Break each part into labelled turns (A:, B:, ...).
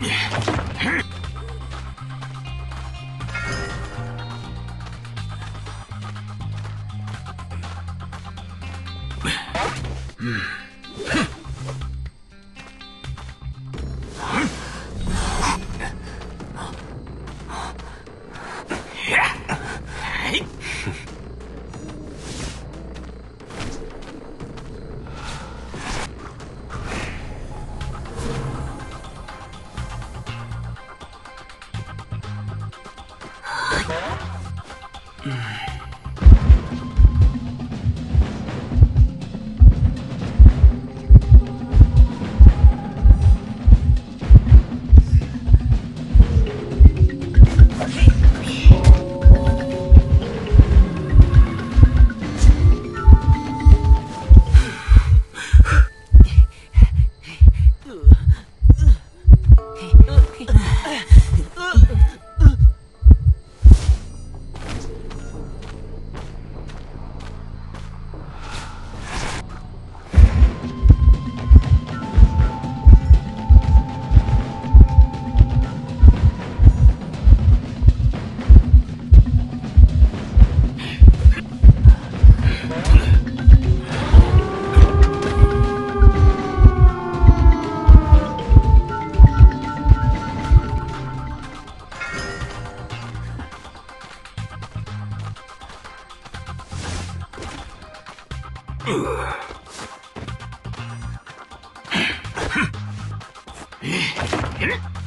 A: Yeah. えっ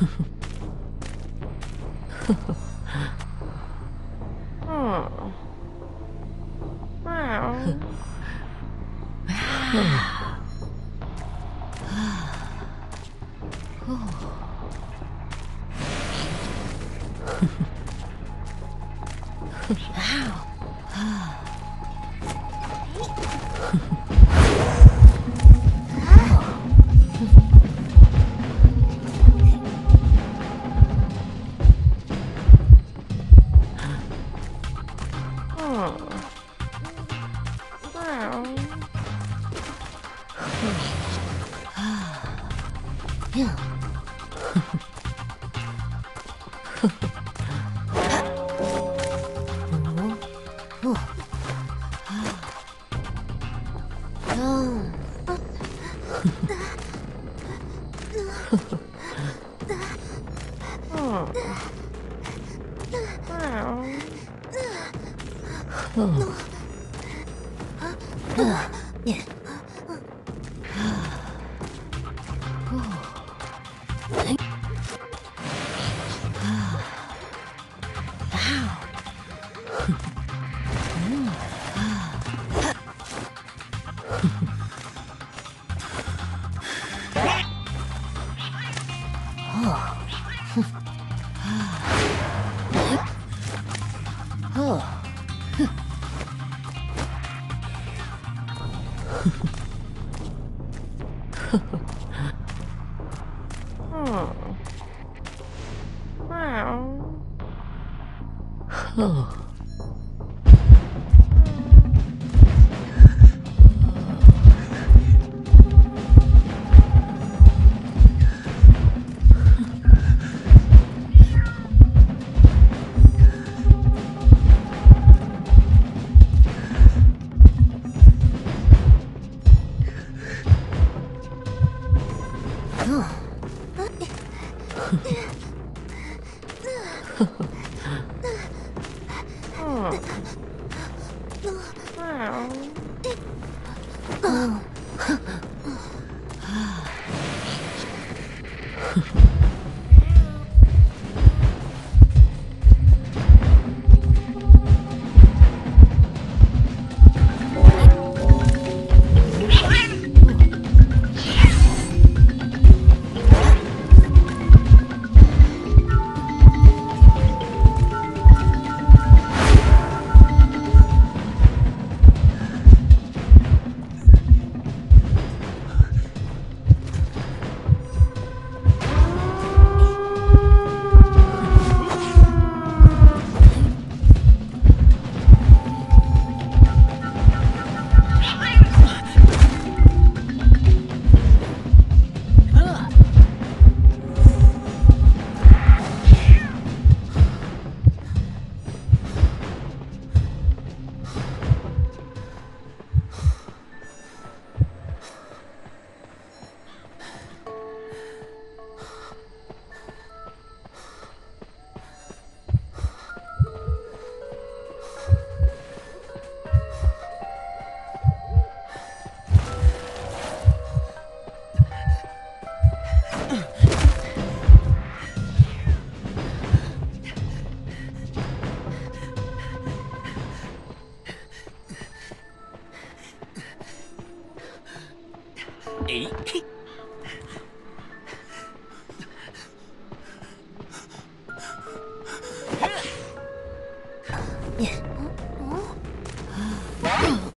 A: Huh. wow. Yeah. oh. Wow. Hmm. oh. Wow. うんえい